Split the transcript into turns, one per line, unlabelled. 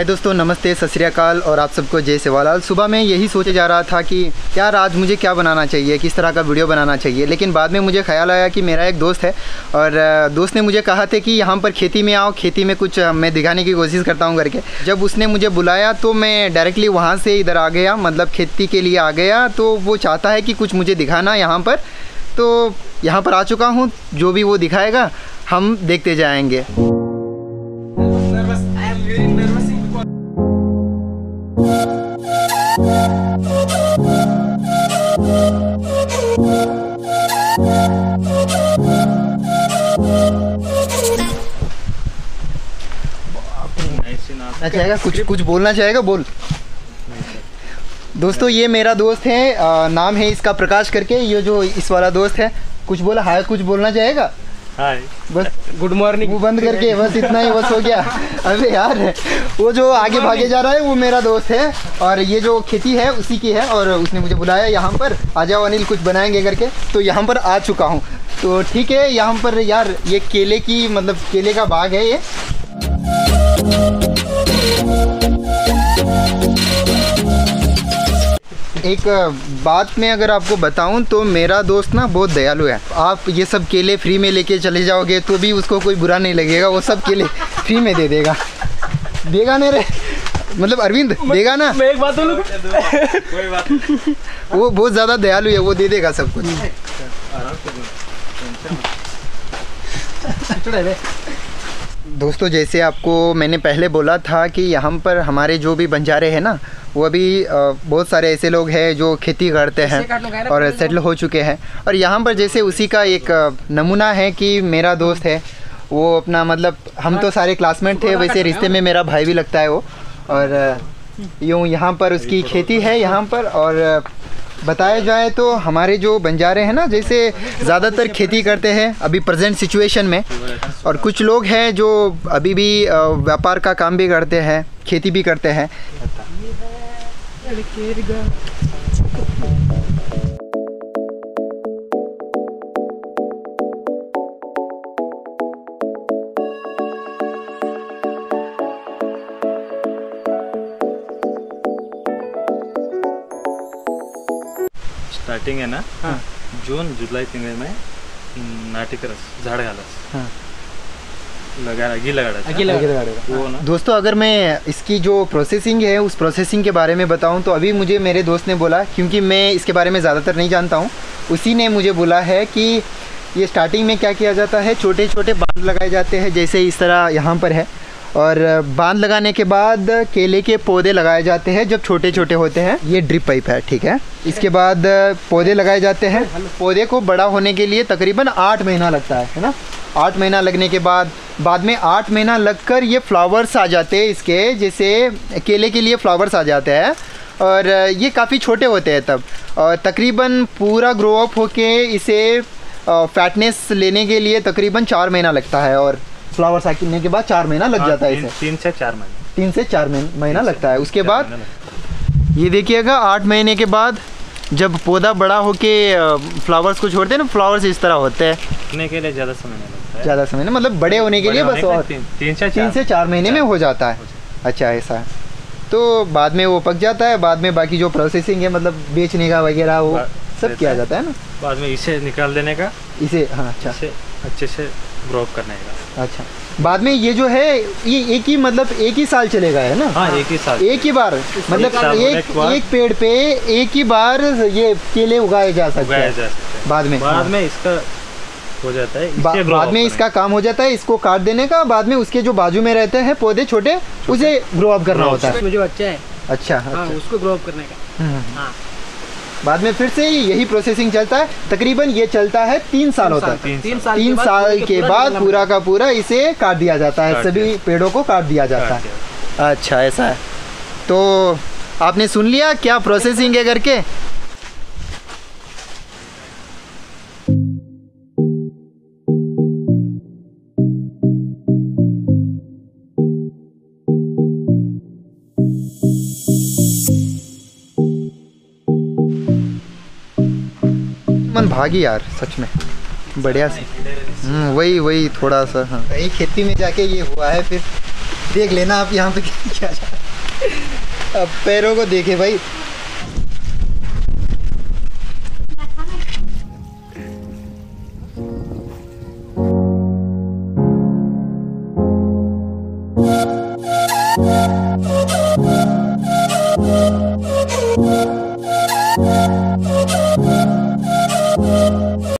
हाय दोस्तों, नमस्ते, सत श्रीकाल और आप सबको जय सेवालाल। सुबह में यही सोचे जा रहा था कि यार आज मुझे क्या बनाना चाहिए, किस तरह का वीडियो बनाना चाहिए, लेकिन बाद में मुझे ख्याल आया कि मेरा एक दोस्त है और दोस्त ने मुझे कहा था कि यहाँ पर खेती में आओ, खेती में कुछ मैं दिखाने की कोशिश करता हूँ करके। जब उसने मुझे बुलाया तो मैं डायरेक्टली वहाँ से इधर आ गया मतलब खेती के लिए आ गया तो वो चाहता है कि कुछ मुझे दिखाना यहाँ पर। तो यहाँ पर आ चुका हूँ, जो भी वो दिखाएगा, हम देखते जाएँगे। बोलना चाहेगा कुछ कुछ बोलना चाहेगा बोल। दोस्तों ये मेरा दोस्त है अ, नाम है इसका प्रकाश करके ये जो इस वाला दोस्त है कुछ बोला हाय कुछ बोलना चाहेगा?
हाय।
बस
गुड मॉर्निंग।
वो बंद करके बस इतना ही बस हो गया। अरे यार वो जो आगे भागे जा रहा है वो मेरा दोस्त है और ये जो खेती है उसी की है और उसने मुझे बुलाया यहाँ पर आ जाओ अनिल कुछ बनाएँगे करके तो यहाँ पर आ चुका हूँ। तो ठीक है यहाँ पर यार ये केले की मतलब केले का बाग है ये। एक बात मैं अगर आपको बताऊँ तो मेरा दोस्त ना बहुत दयालु है। आप ये सब केले फ्री में लेके चले जाओगे तो भी उसको कोई बुरा नहीं लगेगा वो सब केले फ्री में दे देगा। देगा नहीं रे? मतलब अरविंद देगा ना?
मैं एक बात बोलूँ?
कोई बात नहीं।
वो बहुत ज़्यादा दयालु है वो दे देगा सब कुछ। दोस्तों जैसे आपको मैंने पहले बोला था कि यहाँ पर हमारे जो भी बंजारे हैं ना वो अभी बहुत सारे ऐसे लोग हैं जो खेती करते हैं और सेटल हो चुके हैं। और यहाँ पर जैसे उसी का एक नमूना है कि मेरा दोस्त है वो अपना मतलब हम तो सारे क्लासमेट थे वैसे रिश्ते में मेरा भाई भी लगता है वो। और यूँ यहाँ पर उसकी खेती है यहाँ पर और बताया जाए तो हमारे जो बंजारे हैं ना, जैसे ज़्यादातर खेती करते हैं अभी प्रेजेंट सिचुएशन में। और कुछ लोग हैं जो अभी भी व्यापार का काम भी करते हैं, खेती भी करते हैं।
स्टार्टिंग आहे ना जून जुलै तिंगळमध्ये नाटी करस झाड घालस.
हाँ।
हो ना.
दोस्तों अगर मैं इसकी जो प्रोसेसिंग है उस प्रोसेसिंग के बारे में बताऊँ तो अभी मुझे मेरे दोस्त ने बोला क्योंकि मैं इसके बारे में ज़्यादातर नहीं जानता हूँ उसी ने मुझे बोला है कि ये स्टार्टिंग में क्या किया जाता है? छोटे छोटे बाँध लगाए जाते हैं जैसे इस तरह यहाँ पर है। और बाँध लगाने के बाद केले के पौधे लगाए जाते हैं, जब छोटे छोटे होते हैं। ये ड्रिप पाइप है, ठीक है? इसके बाद पौधे लगाए जाते हैं। पौधे को बड़ा होने के लिए तकरीबन आठ महीना लगता है है ना? आठ महीना लगने के बाद बाद में आठ महीना लगकर ये फ्लावर्स आ जाते हैं इसके, जैसे केले के लिए फ्लावर्स आ जाते हैं। और ये काफ़ी छोटे होते हैं तब। और तकरीबन पूरा ग्रो अप होके इसे फैटनेस लेने के लिए तकरीबन चार महीना लगता है और फ्लावर्स आने के बाद चार महीना लग जाता है इसे।
तीन से चार महिने।
तीन से चार महीना लगता है। उसके बाद ये देखिएगा आठ महीने के बाद जब पौधा बड़ा होके फ्लावर्स को छोड़ते हैं ना फ्लावर्स इस तरह होते हैं।
उगने के लिए ज़्यादा समय नहीं लगता है।
ज़्यादा समय ना मतलब बड़े होने के लिए बस और
तीन से
तीन से चार महीने में हो जाता है। अच्छा ऐसा है। तो बाद में वो पक जाता है बाद में बाकी जो प्रोसेसिंग है मतलब बेचने का वगैरह वो सब किया जाता है ना।
बाद में इसे निकाल देने का।
इसे हाँ अच्छा।
अच्छे से ग्रो अप करने का।
अच्छा। बाद में ये जो है ये एक ही मतलब एक ही साल चलेगा है ना?
हाँ एक ही साल।
एक ही बार। मतलब एक
के
एक पेड़ पे एक ही बार ये केले उगाए जा सकते हैं।
जा सकता है।
बाद में
बाद
हाँ।
में इसका हो जाता है
बा, बाद में इसका काम हो जाता है इसको काट देने का बाद में उसके जो बाजू में रहते हैं पौधे छोटे उसे ग्रो अप करना होता है।
जो बच्चा है।
अच्छा
हाँ
अच्छा।
उसको ग्रो अप करने का।
हम्म।
हाँ।
बाद में फिर से यही प्रोसेसिंग चलता है। तकरीबन ये चलता है तीन सालों तक।
तीन। साल
तीन साल के बाद पूरा का पूरा इसे काट दिया जाता है। सभी पेड़ों को काट दिया जाता है। अच्छा ऐसा है। तो आपने सुन लिया क्या प्रोसेसिंग है करके? मन भागी यार सच में। बढ़िया से। हम्म, वही वही थोड़ा सा हाँ। वही खेती में जाके ये हुआ है फिर देख लेना आप यहाँ पे क्या अब पैरों को देखे भाई।